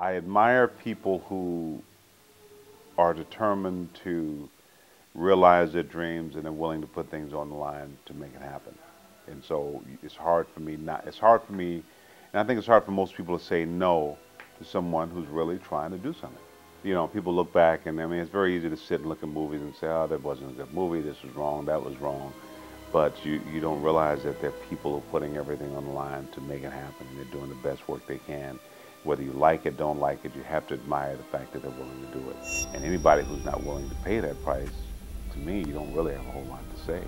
I admire people who are determined to realize their dreams and are willing to put things on the line to make it happen. And so it's hard for me not. It's hard for me, and I think it's hard for most people to say no to someone who's really trying to do something. You know, people look back and I mean, it's very easy to sit and look at movies and say, "Oh, that wasn't a good movie. This was wrong. That was wrong." But you, you don't realize that there are people who are putting everything on the line to make it happen. And they're doing the best work they can. Whether you like it, don't like it, you have to admire the fact that they're willing to do it. And anybody who's not willing to pay that price, to me, you don't really have a whole lot to say.